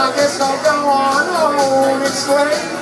I guess I'll go on home. It's late.